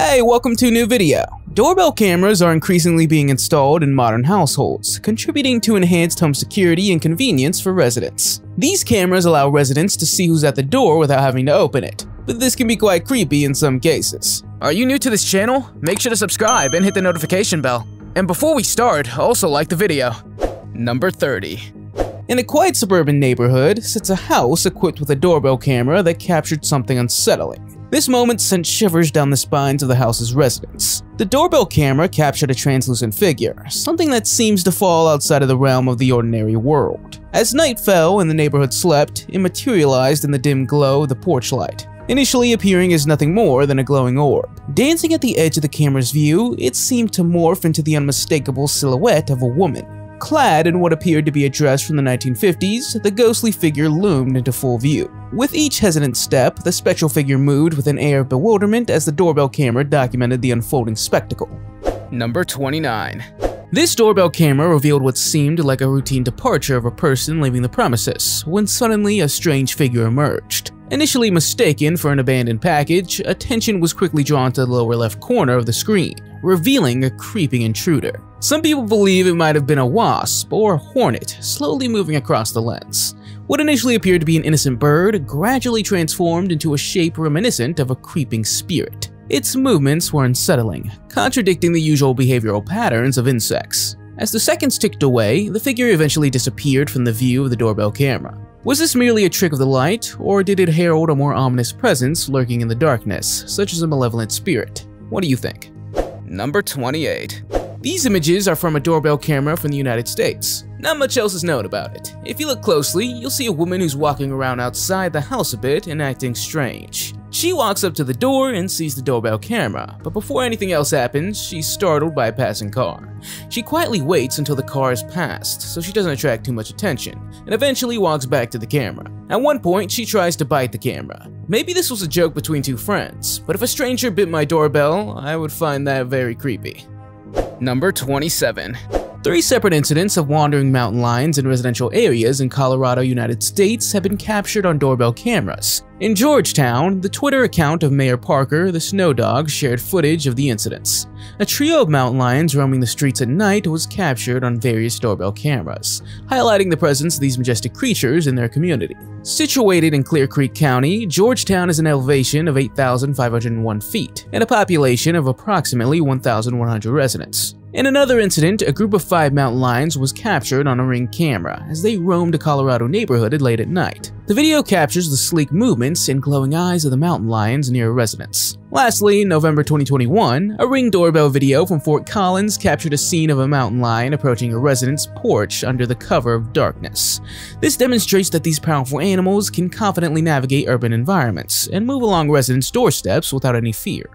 Hey, welcome to a new video. Doorbell cameras are increasingly being installed in modern households, contributing to enhanced home security and convenience for residents. These cameras allow residents to see who's at the door without having to open it, but this can be quite creepy in some cases. Are you new to this channel? Make sure to subscribe and hit the notification bell. And before we start, also like the video. Number 30. In a quiet suburban neighborhood sits a house equipped with a doorbell camera that captured something unsettling. This moment sent shivers down the spines of the house's residents. The doorbell camera captured a translucent figure, something that seems to fall outside of the realm of the ordinary world. As night fell and the neighborhood slept, it materialized in the dim glow of the porch light, initially appearing as nothing more than a glowing orb. Dancing at the edge of the camera's view, it seemed to morph into the unmistakable silhouette of a woman. Clad in what appeared to be a dress from the 1950s, the ghostly figure loomed into full view. With each hesitant step, the spectral figure moved with an air of bewilderment as the doorbell camera documented the unfolding spectacle. Number 29. This doorbell camera revealed what seemed like a routine departure of a person leaving the premises, when suddenly a strange figure emerged. Initially mistaken for an abandoned package, attention was quickly drawn to the lower left corner of the screen, revealing a creeping intruder. Some people believe it might have been a wasp or hornet slowly moving across the lens. What initially appeared to be an innocent bird gradually transformed into a shape reminiscent of a creeping spirit. Its movements were unsettling, contradicting the usual behavioral patterns of insects. As the seconds ticked away, the figure eventually disappeared from the view of the doorbell camera. Was this merely a trick of the light, or did it herald a more ominous presence lurking in the darkness, such as a malevolent spirit? What do you think? Number 28. These images are from a doorbell camera from the United States. Not much else is known about it. If you look closely, you'll see a woman who's walking around outside the house a bit and acting strange. She walks up to the door and sees the doorbell camera, but before anything else happens, she's startled by a passing car. She quietly waits until the car is passed, so she doesn't attract too much attention, and eventually walks back to the camera. At one point, she tries to bite the camera. Maybe this was a joke between two friends, but if a stranger bit my doorbell, I would find that very creepy. Number 27. Three separate incidents of wandering mountain lions in residential areas in Colorado, United States have been captured on doorbell cameras. In Georgetown, the Twitter account of Mayor Parker, the snow dog, shared footage of the incidents. A trio of mountain lions roaming the streets at night was captured on various doorbell cameras, highlighting the presence of these majestic creatures in their community. Situated in Clear Creek County, Georgetown is an elevation of 8,501 feet and a population of approximately 1,100 residents. In another incident, a group of five mountain lions was captured on a ring camera as they roamed a Colorado neighborhood late at night. The video captures the sleek movements and glowing eyes of the mountain lions near a residence. Lastly, in November 2021, a ring doorbell video from Fort Collins captured a scene of a mountain lion approaching a resident's porch under the cover of darkness. This demonstrates that these powerful animals can confidently navigate urban environments and move along residents' doorsteps without any fear.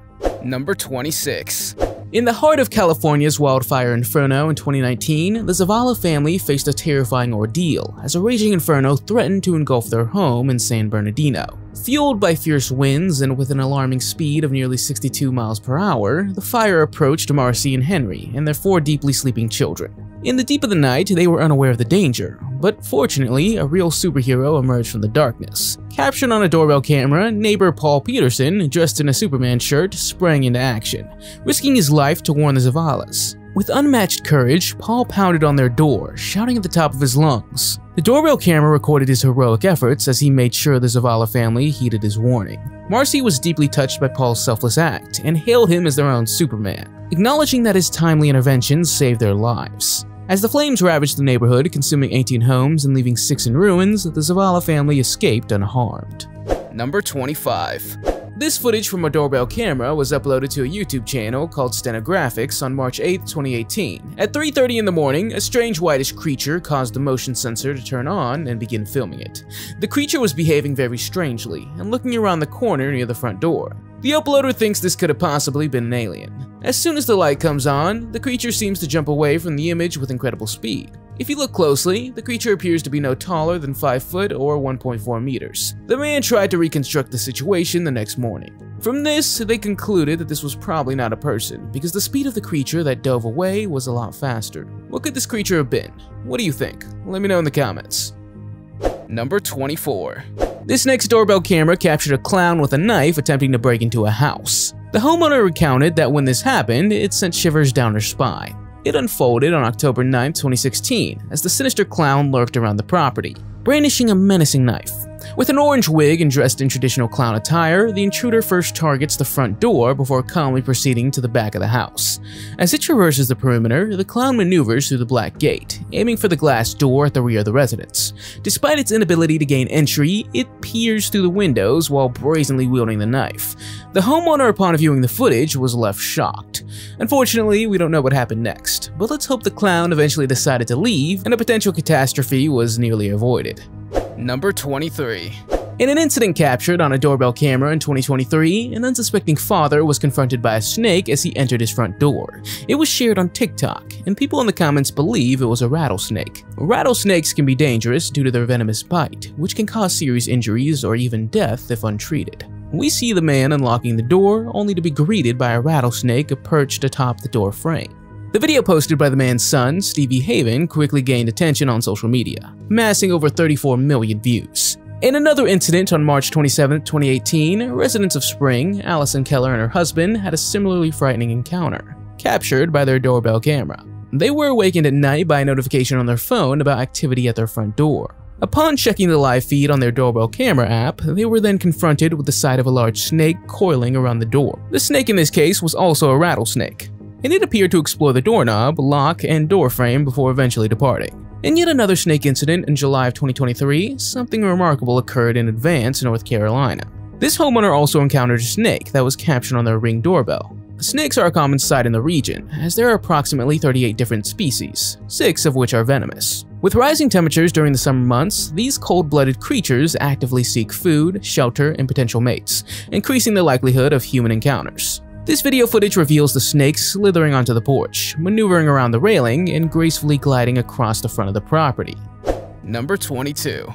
Number 26. In the heart of California's wildfire inferno in 2019, the Zavala family faced a terrifying ordeal as a raging inferno threatened to engulf their home in San Bernardino. Fueled by fierce winds and with an alarming speed of nearly 62 miles per hour, the fire approached Marcy and Henry and their four deeply sleeping children. In the deep of the night, they were unaware of the danger, but fortunately, a real superhero emerged from the darkness. Captured on a doorbell camera, neighbor Paul Peterson, dressed in a Superman shirt, sprang into action, risking his life to warn the Zavalas. With unmatched courage, Paul pounded on their door, shouting at the top of his lungs. The doorbell camera recorded his heroic efforts as he made sure the Zavala family heeded his warning. Marcy was deeply touched by Paul's selfless act and hailed him as their own Superman, acknowledging that his timely interventions saved their lives. As the flames ravaged the neighborhood, consuming 18 homes and leaving 6 in ruins, the Zavala family escaped unharmed. Number 25. This footage from a doorbell camera was uploaded to a YouTube channel called Stenographics on March 8, 2018. At 3.30 in the morning, a strange whitish creature caused the motion sensor to turn on and begin filming it. The creature was behaving very strangely and looking around the corner near the front door. The uploader thinks this could have possibly been an alien. As soon as the light comes on, the creature seems to jump away from the image with incredible speed. If you look closely, the creature appears to be no taller than 5 foot or 1.4 meters. The man tried to reconstruct the situation the next morning. From this, they concluded that this was probably not a person, because the speed of the creature that dove away was a lot faster. What could this creature have been? What do you think? Let me know in the comments. Number 24. This next doorbell camera captured a clown with a knife attempting to break into a house. The homeowner recounted that when this happened, it sent shivers down her spine. It unfolded on October 9, 2016, as the sinister clown lurked around the property, brandishing a menacing knife. With an orange wig and dressed in traditional clown attire, the intruder first targets the front door before calmly proceeding to the back of the house. As it traverses the perimeter, the clown maneuvers through the black gate, aiming for the glass door at the rear of the residence. Despite its inability to gain entry, it peers through the windows while brazenly wielding the knife. The homeowner, upon viewing the footage, was left shocked. Unfortunately, we don't know what happened next, but let's hope the clown eventually decided to leave and a potential catastrophe was nearly avoided. Number 23. In an incident captured on a doorbell camera in 2023, an unsuspecting father was confronted by a snake as he entered his front door. It was shared on TikTok, and people in the comments believe it was a rattlesnake. Rattlesnakes can be dangerous due to their venomous bite, which can cause serious injuries or even death if untreated. We see the man unlocking the door, only to be greeted by a rattlesnake perched atop the door frame. The video posted by the man's son, Stevie Haven, quickly gained attention on social media, amassing over 34 million views. In another incident on March 27, 2018, residents of Spring, Allison Keller and her husband, had a similarly frightening encounter, captured by their doorbell camera. They were awakened at night by a notification on their phone about activity at their front door. Upon checking the live feed on their doorbell camera app, they were then confronted with the sight of a large snake coiling around the door. The snake in this case was also a rattlesnake, and it appeared to explore the doorknob, lock, and door frame before eventually departing. In yet another snake incident in July of 2023, something remarkable occurred in Advance, North Carolina. This homeowner also encountered a snake that was captured on their ring doorbell. Snakes are a common sight in the region, as there are approximately 38 different species, six of which are venomous. With rising temperatures during the summer months, these cold-blooded creatures actively seek food, shelter, and potential mates, increasing the likelihood of human encounters. This video footage reveals the snake slithering onto the porch, maneuvering around the railing, and gracefully gliding across the front of the property. Number 22.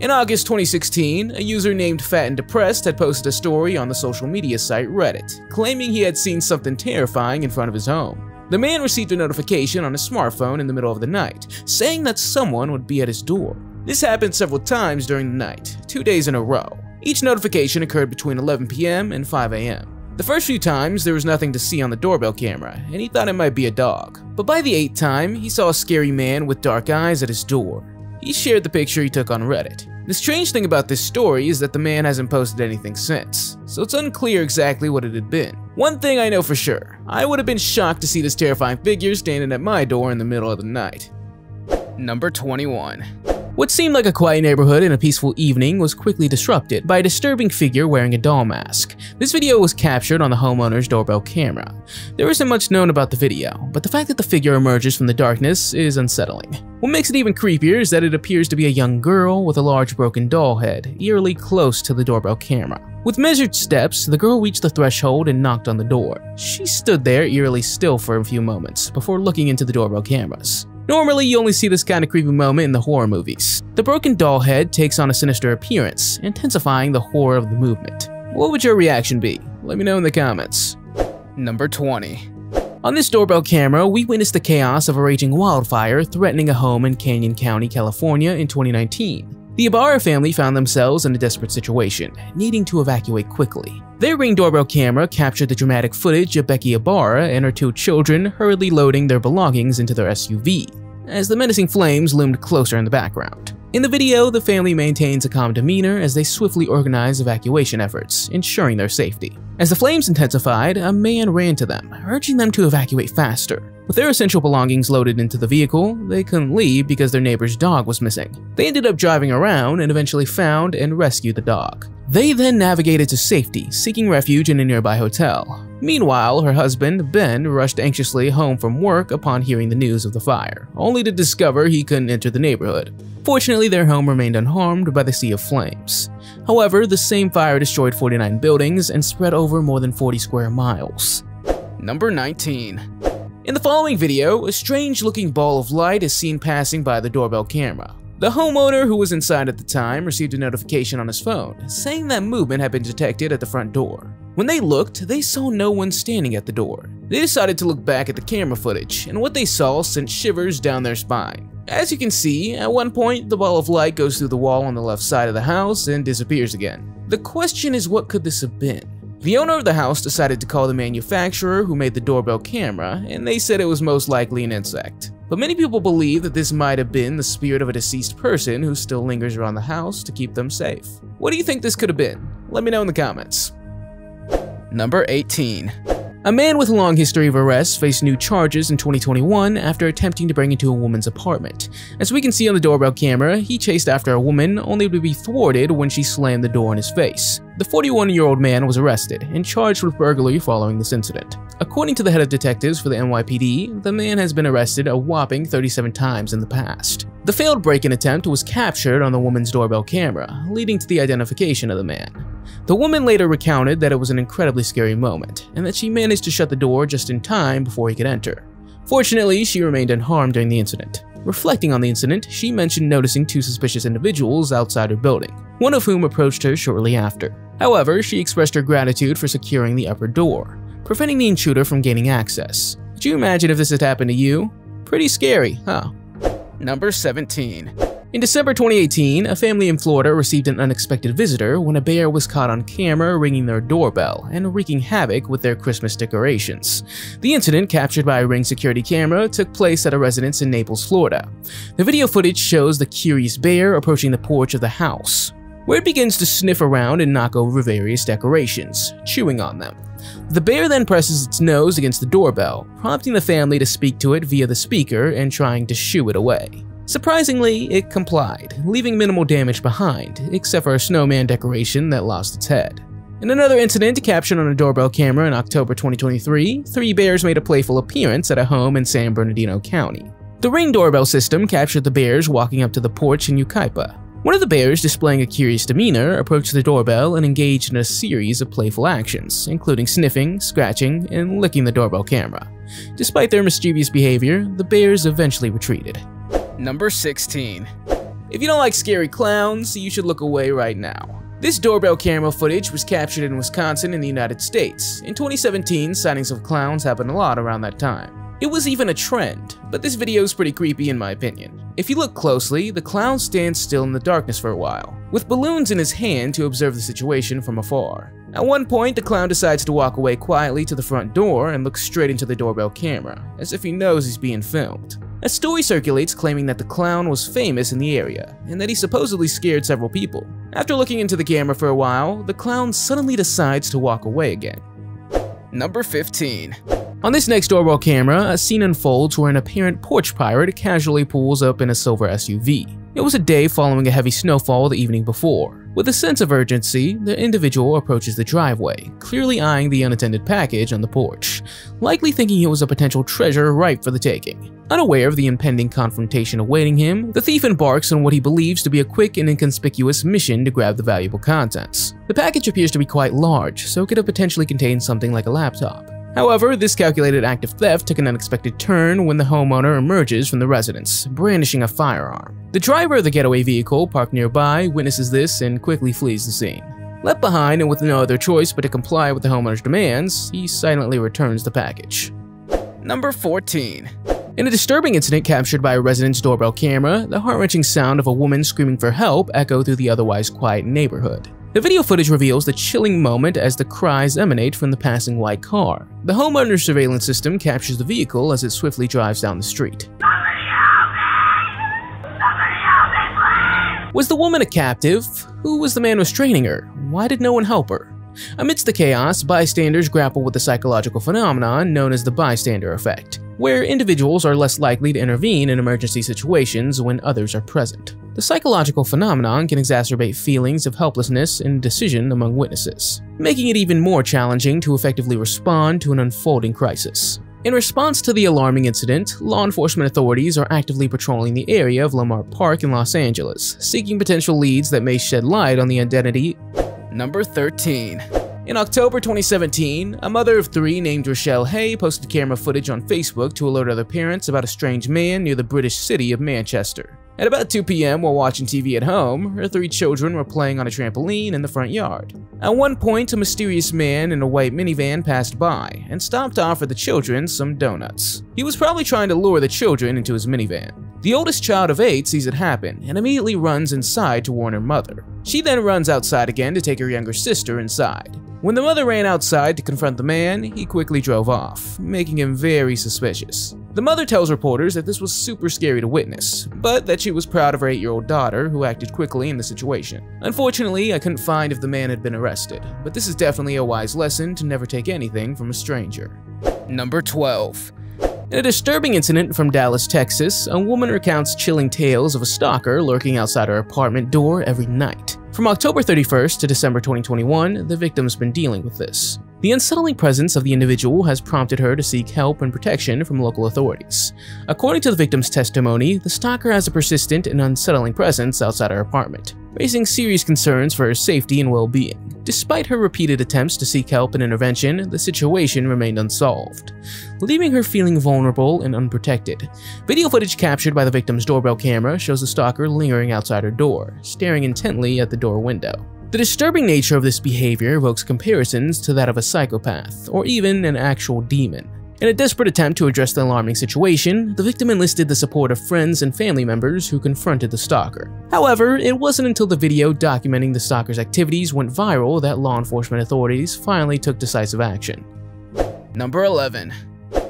In August 2016, a user named Fat and Depressed had posted a story on the social media site Reddit, claiming he had seen something terrifying in front of his home. The man received a notification on his smartphone in the middle of the night, saying that someone would be at his door. This happened several times during the night, two days in a row. Each notification occurred between 11 p.m. and 5 a.m. The first few times, there was nothing to see on the doorbell camera, and he thought it might be a dog. But by the eighth time, he saw a scary man with dark eyes at his door. He shared the picture he took on Reddit. The strange thing about this story is that the man hasn't posted anything since, so it's unclear exactly what it had been. One thing I know for sure, I would have been shocked to see this terrifying figure standing at my door in the middle of the night. Number 21. What seemed like a quiet neighborhood and a peaceful evening was quickly disrupted by a disturbing figure wearing a doll mask. This video was captured on the homeowner's doorbell camera. There isn't much known about the video, but the fact that the figure emerges from the darkness is unsettling. What makes it even creepier is that it appears to be a young girl with a large broken doll head, eerily close to the doorbell camera. With measured steps, the girl reached the threshold and knocked on the door. She stood there eerily still for a few moments before looking into the doorbell cameras. Normally, you only see this kind of creepy moment in the horror movies. The broken doll head takes on a sinister appearance, intensifying the horror of the movement. What would your reaction be? Let me know in the comments. Number 20. On this doorbell camera, we witnessed the chaos of a raging wildfire threatening a home in Canyon Country, California in 2019. The Ibarra family found themselves in a desperate situation, needing to evacuate quickly. Their Ring doorbell camera captured the dramatic footage of Becky Ibarra and her two children hurriedly loading their belongings into their SUV, as the menacing flames loomed closer in the background. In the video, the family maintains a calm demeanor as they swiftly organize evacuation efforts, ensuring their safety. As the flames intensified, a man ran to them, urging them to evacuate faster. With their essential belongings loaded into the vehicle, they couldn't leave because their neighbor's dog was missing. They ended up driving around and eventually found and rescued the dog. They then navigated to safety, seeking refuge in a nearby hotel. Meanwhile, her husband, Ben, rushed anxiously home from work upon hearing the news of the fire, only to discover he couldn't enter the neighborhood. Fortunately, their home remained unharmed by the sea of flames. However, the same fire destroyed 49 buildings and spread over more than 40 square miles. Number 19. In the following video, a strange-looking ball of light is seen passing by the doorbell camera. The homeowner who was inside at the time received a notification on his phone, saying that movement had been detected at the front door. When they looked, they saw no one standing at the door. They decided to look back at the camera footage, and what they saw sent shivers down their spine. As you can see, at one point, the ball of light goes through the wall on the left side of the house and disappears again. The question is what could this have been? The owner of the house decided to call the manufacturer who made the doorbell camera, and they said it was most likely an insect. But many people believe that this might have been the spirit of a deceased person who still lingers around the house to keep them safe. What do you think this could have been? Let me know in the comments. Number 18. A man with a long history of arrests faced new charges in 2021 after attempting to break into a woman's apartment. As we can see on the doorbell camera, he chased after a woman only to be thwarted when she slammed the door in his face. The 41-year-old man was arrested and charged with burglary following this incident. According to the head of detectives for the NYPD, the man has been arrested a whopping 37 times in the past. The failed break-in attempt was captured on the woman's doorbell camera, leading to the identification of the man. The woman later recounted that it was an incredibly scary moment, and that she managed to shut the door just in time before he could enter. Fortunately, she remained unharmed during the incident. Reflecting on the incident, she mentioned noticing two suspicious individuals outside her building, one of whom approached her shortly after. However, she expressed her gratitude for securing the upper door, preventing the intruder from gaining access. Could you imagine if this had happened to you? Pretty scary, huh? Number 17. In December 2018, a family in Florida received an unexpected visitor when a bear was caught on camera ringing their doorbell and wreaking havoc with their Christmas decorations. The incident, captured by a Ring security camera, took place at a residence in Naples, Florida. The video footage shows the curious bear approaching the porch of the house, where it begins to sniff around and knock over various decorations, chewing on them. The bear then presses its nose against the doorbell, prompting the family to speak to it via the speaker and trying to shoo it away. Surprisingly, it complied, leaving minimal damage behind, except for a snowman decoration that lost its head. In another incident captured on a doorbell camera in October 2023, three bears made a playful appearance at a home in San Bernardino County. The Ring doorbell system captured the bears walking up to the porch in Yucaipa. One of the bears, displaying a curious demeanor, approached the doorbell and engaged in a series of playful actions, including sniffing, scratching, and licking the doorbell camera. Despite their mischievous behavior, the bears eventually retreated. Number 16. If you don't like scary clowns, you should look away right now. This doorbell camera footage was captured in Wisconsin in the United States. In 2017, sightings of clowns happened a lot around that time. It was even a trend, but this video is pretty creepy in my opinion. If you look closely, the clown stands still in the darkness for a while, with balloons in his hand to observe the situation from afar. At one point, the clown decides to walk away quietly to the front door and looks straight into the doorbell camera, as if he knows he's being filmed. A story circulates claiming that the clown was famous in the area, and that he supposedly scared several people. After looking into the camera for a while, the clown suddenly decides to walk away again. Number 15. On this next doorbell camera, a scene unfolds where an apparent porch pirate casually pulls up in a silver SUV. It was a day following a heavy snowfall the evening before. With a sense of urgency, the individual approaches the driveway, clearly eyeing the unattended package on the porch, likely thinking it was a potential treasure ripe for the taking. Unaware of the impending confrontation awaiting him, the thief embarks on what he believes to be a quick and inconspicuous mission to grab the valuable contents. The package appears to be quite large, so it could have potentially contained something like a laptop. However, this calculated act of theft took an unexpected turn when the homeowner emerges from the residence, brandishing a firearm. The driver of the getaway vehicle, parked nearby, witnesses this and quickly flees the scene. Left behind and with no other choice but to comply with the homeowner's demands, he silently returns the package. Number 14. In a disturbing incident captured by a resident's doorbell camera, the heart-wrenching sound of a woman screaming for help echoed through the otherwise quiet neighborhood. The video footage reveals the chilling moment as the cries emanate from the passing white car. The homeowner's surveillance system captures the vehicle as it swiftly drives down the street. Was the woman a captive? Who was the man restraining her? Why did no one help her? Amidst the chaos, bystanders grapple with the psychological phenomenon known as the bystander effect, where individuals are less likely to intervene in emergency situations when others are present. The psychological phenomenon can exacerbate feelings of helplessness and indecision among witnesses, making it even more challenging to effectively respond to an unfolding crisis. In response to the alarming incident, law enforcement authorities are actively patrolling the area of Lamar Park in Los Angeles, seeking potential leads that may shed light on the identity. Number 13. In October 2017, a mother of three named Rochelle Hay posted camera footage on Facebook to alert other parents about a strange man near the British city of Manchester. At about 2 p.m. while watching TV at home, her three children were playing on a trampoline in the front yard. At one point, a mysterious man in a white minivan passed by and stopped to offer the children some donuts. He was probably trying to lure the children into his minivan. The oldest child of eight sees it happen and immediately runs inside to warn her mother. She then runs outside again to take her younger sister inside. When the mother ran outside to confront the man, he quickly drove off, making him very suspicious. The mother tells reporters that this was super scary to witness, but that she was proud of her 8-year-old daughter who acted quickly in the situation. Unfortunately, I couldn't find if the man had been arrested, but this is definitely a wise lesson to never take anything from a stranger. Number 12. In a disturbing incident from Dallas, Texas, a woman recounts chilling tales of a stalker lurking outside her apartment door every night. From October 31st to December 2021, the victim's been dealing with this. The unsettling presence of the individual has prompted her to seek help and protection from local authorities. According to the victim's testimony, the stalker has a persistent and unsettling presence outside her apartment, raising serious concerns for her safety and well-being. Despite her repeated attempts to seek help and intervention, the situation remained unsolved, leaving her feeling vulnerable and unprotected. Video footage captured by the victim's doorbell camera shows the stalker lingering outside her door, staring intently at the door window. The disturbing nature of this behavior evokes comparisons to that of a psychopath, or even an actual demon. In a desperate attempt to address the alarming situation, the victim enlisted the support of friends and family members who confronted the stalker. However, it wasn't until the video documenting the stalker's activities went viral that law enforcement authorities finally took decisive action. Number 11.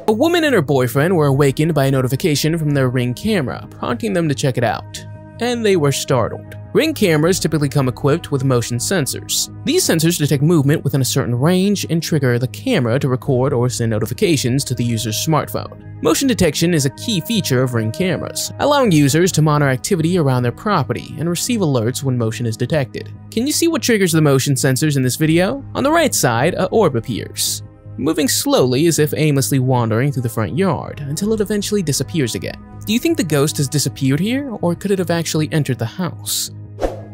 A woman and her boyfriend were awakened by a notification from their Ring camera, prompting them to check it out. And they were startled. Ring cameras typically come equipped with motion sensors. These sensors detect movement within a certain range and trigger the camera to record or send notifications to the user's smartphone. Motion detection is a key feature of Ring cameras, allowing users to monitor activity around their property and receive alerts when motion is detected. Can you see what triggers the motion sensors in this video? On the right side, a orb appears moving slowly as if aimlessly wandering through the front yard until it eventually disappears again. Do you think the ghost has disappeared here, or could it have actually entered the house?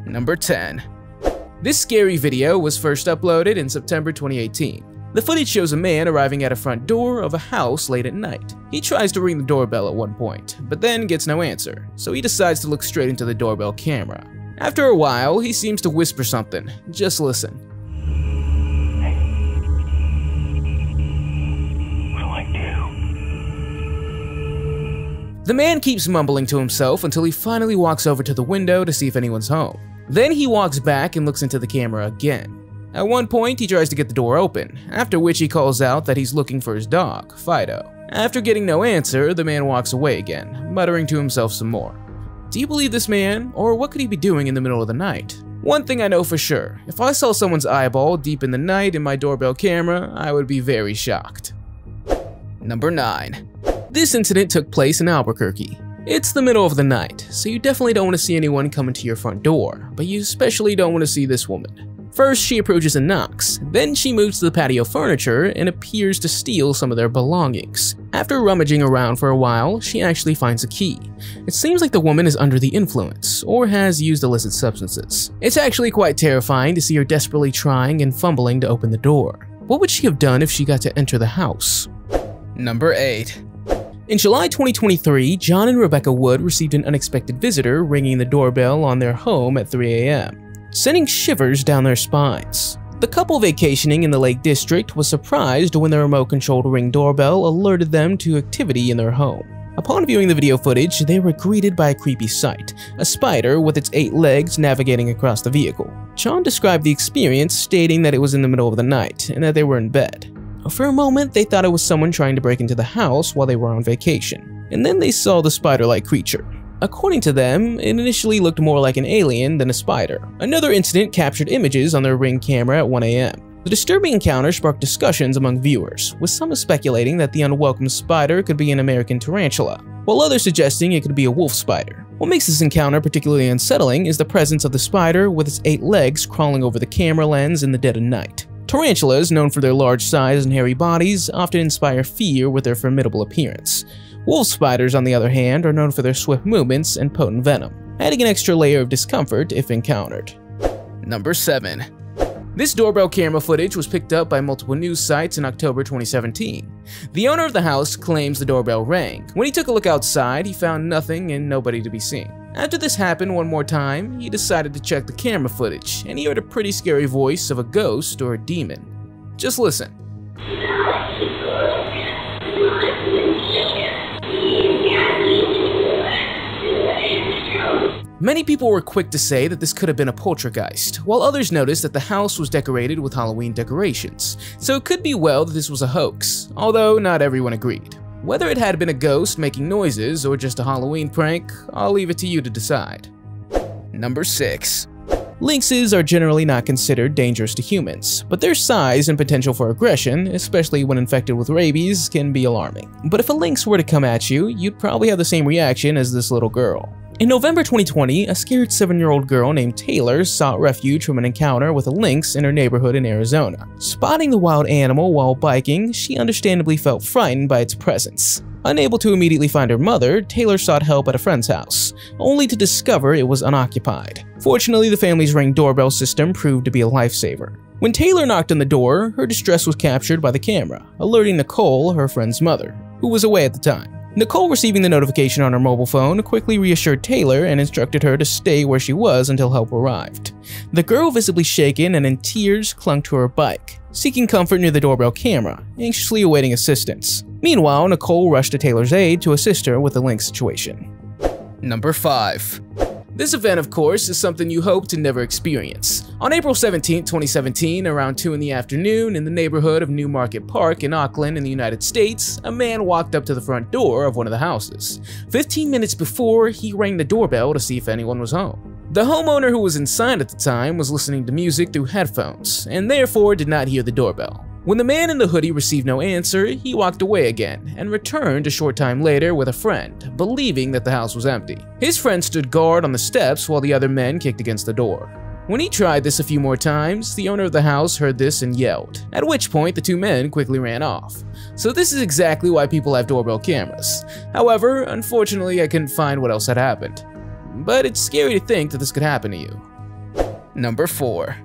Number 10. This scary video was first uploaded in September 2018. The footage shows a man arriving at a front door of a house late at night. He tries to ring the doorbell at one point, but then gets no answer, so he decides to look straight into the doorbell camera. After a while, he seems to whisper something. Just listen. The man keeps mumbling to himself until he finally walks over to the window to see if anyone's home. Then he walks back and looks into the camera again. At one point, he tries to get the door open, after which he calls out that he's looking for his dog, Fido. After getting no answer, the man walks away again, muttering to himself some more. Do you believe this man, or what could he be doing in the middle of the night? One thing I know for sure, if I saw someone's eyeball deep in the night in my doorbell camera, I would be very shocked. Number 9. This incident took place in Albuquerque. It's the middle of the night, so you definitely don't want to see anyone coming to your front door, but you especially don't want to see this woman. First, she approaches and knocks, then she moves to the patio furniture and appears to steal some of their belongings. After rummaging around for a while, she actually finds a key. It seems like the woman is under the influence, or has used illicit substances. It's actually quite terrifying to see her desperately trying and fumbling to open the door. What would she have done if she got to enter the house? Number 8. In July 2023, John and Rebecca Wood received an unexpected visitor ringing the doorbell on their home at 3 a.m., sending shivers down their spines. The couple vacationing in the Lake District was surprised when the remote-controlled ring doorbell alerted them to activity in their home. Upon viewing the video footage, they were greeted by a creepy sight, a spider with its eight legs navigating across the vehicle. John described the experience, stating that it was in the middle of the night and that they were in bed. For a moment, they thought it was someone trying to break into the house while they were on vacation, and then they saw the spider-like creature. According to them, it initially looked more like an alien than a spider. Another incident captured images on their Ring camera at 1am. The disturbing encounter sparked discussions among viewers, with some speculating that the unwelcome spider could be an American tarantula, while others suggesting it could be a wolf spider. What makes this encounter particularly unsettling is the presence of the spider with its eight legs crawling over the camera lens in the dead of night. Tarantulas, known for their large size and hairy bodies, often inspire fear with their formidable appearance. Wolf spiders, on the other hand, are known for their swift movements and potent venom, adding an extra layer of discomfort if encountered. Number 7. This doorbell camera footage was picked up by multiple news sites in October 2017. The owner of the house claims the doorbell rang. When he took a look outside, he found nothing and nobody to be seen. After this happened one more time, he decided to check the camera footage, and he heard a pretty scary voice of a ghost or a demon. Just listen. Many people were quick to say that this could have been a poltergeist, while others noticed that the house was decorated with Halloween decorations, so it could be well that this was a hoax, although not everyone agreed. Whether it had been a ghost making noises or just a Halloween prank, I'll leave it to you to decide. Number 6. Lynxes are generally not considered dangerous to humans, but their size and potential for aggression, especially when infected with rabies, can be alarming. But if a lynx were to come at you, you'd probably have the same reaction as this little girl. In November 2020, a scared 7-year-old girl named Taylor sought refuge from an encounter with a lynx in her neighborhood in Arizona. Spotting the wild animal while biking, she understandably felt frightened by its presence. Unable to immediately find her mother, Taylor sought help at a friend's house, only to discover it was unoccupied. Fortunately, the family's Ring doorbell system proved to be a lifesaver. When Taylor knocked on the door, her distress was captured by the camera, alerting Nicole, her friend's mother, who was away at the time. Nicole, receiving the notification on her mobile phone, quickly reassured Taylor and instructed her to stay where she was until help arrived. The girl, visibly shaken and in tears, clung to her bike, seeking comfort near the doorbell camera, anxiously awaiting assistance. Meanwhile, Nicole rushed to Taylor's aid to assist her with the Link situation. Number 5. This event, of course, is something you hope to never experience. On April 17, 2017, around 2 in the afternoon, in the neighborhood of Newmarket Park in Auckland in the United States, a man walked up to the front door of one of the houses. 15 minutes before, he rang the doorbell to see if anyone was home. The homeowner who was inside at the time was listening to music through headphones, and therefore did not hear the doorbell. When the man in the hoodie received no answer, he walked away again and returned a short time later with a friend, believing that the house was empty. His friend stood guard on the steps while the other men kicked against the door. When he tried this a few more times, the owner of the house heard this and yelled, at which point the two men quickly ran off. So this is exactly why people have doorbell cameras. However, unfortunately I couldn't find what else had happened. But it's scary to think that this could happen to you. Number 4.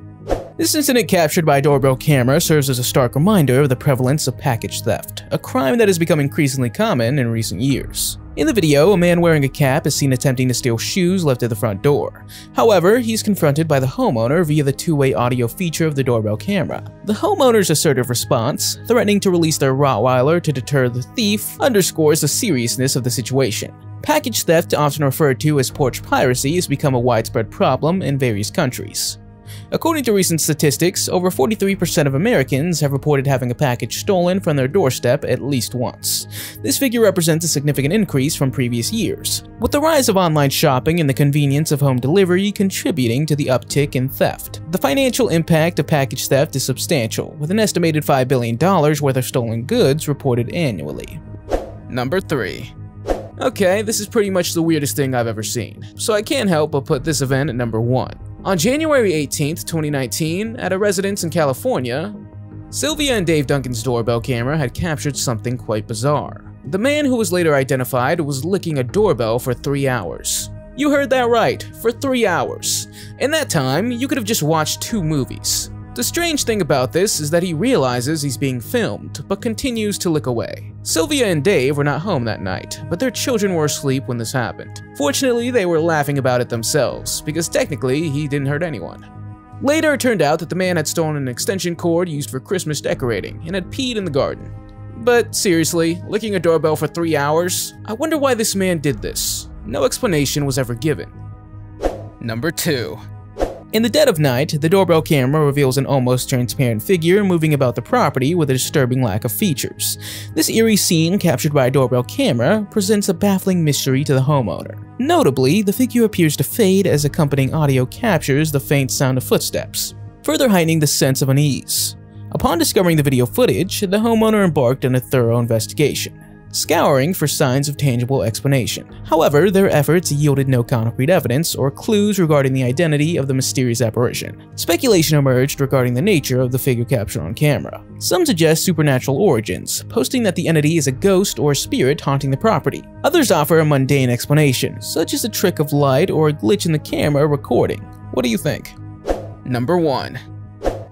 This incident captured by doorbell camera serves as a stark reminder of the prevalence of package theft, a crime that has become increasingly common in recent years. In the video, a man wearing a cap is seen attempting to steal shoes left at the front door. However, he's confronted by the homeowner via the two-way audio feature of the doorbell camera. The homeowner's assertive response, threatening to release their Rottweiler to deter the thief, underscores the seriousness of the situation. Package theft, often referred to as porch piracy, has become a widespread problem in various countries. According to recent statistics, over 43% of Americans have reported having a package stolen from their doorstep at least once. This figure represents a significant increase from previous years, with the rise of online shopping and the convenience of home delivery contributing to the uptick in theft. The financial impact of package theft is substantial, with an estimated $5 billion worth of stolen goods reported annually. Number 3. Okay, this is pretty much the weirdest thing I've ever seen, so I can't help but put this event at number 1. On January 18, 2019, at a residence in California, Sylvia and Dave Duncan's doorbell camera had captured something quite bizarre. The man who was later identified was licking a doorbell for three hours. You heard that right, for three hours. In that time, you could have just watched two movies. The strange thing about this is that he realizes he's being filmed, but continues to look away. Sylvia and Dave were not home that night, but their children were asleep when this happened. Fortunately, they were laughing about it themselves, because technically he didn't hurt anyone. Later, it turned out that the man had stolen an extension cord used for Christmas decorating and had peed in the garden. But seriously, licking a doorbell for three hours? I wonder why this man did this. No explanation was ever given. Number 2. In the dead of night, the doorbell camera reveals an almost transparent figure moving about the property with a disturbing lack of features. This eerie scene, captured by a doorbell camera, presents a baffling mystery to the homeowner. Notably, the figure appears to fade as accompanying audio captures the faint sound of footsteps, further heightening the sense of unease. Upon discovering the video footage, the homeowner embarked on a thorough investigation scouring for signs of tangible explanation. However, their efforts yielded no concrete evidence or clues regarding the identity of the mysterious apparition. Speculation emerged regarding the nature of the figure captured on camera. Some suggest supernatural origins, posting that the entity is a ghost or spirit haunting the property. Others offer a mundane explanation, such as a trick of light or a glitch in the camera recording. What do you think? Number 1.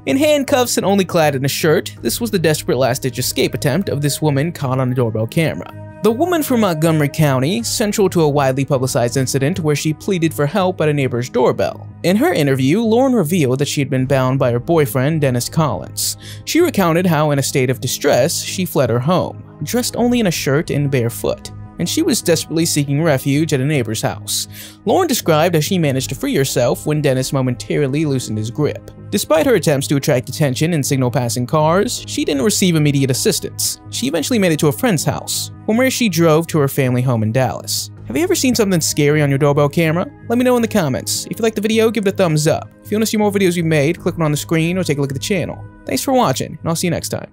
In handcuffs and only clad in a shirt, this was the desperate last-ditch escape attempt of this woman caught on a doorbell camera. The woman from Montgomery County, central to a widely publicized incident where she pleaded for help at a neighbor's doorbell. In her interview, Lauren revealed that she had been bound by her boyfriend, Dennis Collins. She recounted how, in a state of distress, she fled her home, dressed only in a shirt and barefoot. and she was desperately seeking refuge at a neighbor's house. Lauren described how she managed to free herself when Dennis momentarily loosened his grip. Despite her attempts to attract attention and signal passing cars, she didn't receive immediate assistance. She eventually made it to a friend's house, from where she drove to her family home in Dallas. Have you ever seen something scary on your doorbell camera? Let me know in the comments. If you liked the video, give it a thumbs up. If you want to see more videos we've made, click on the screen or take a look at the channel. Thanks for watching, and I'll see you next time.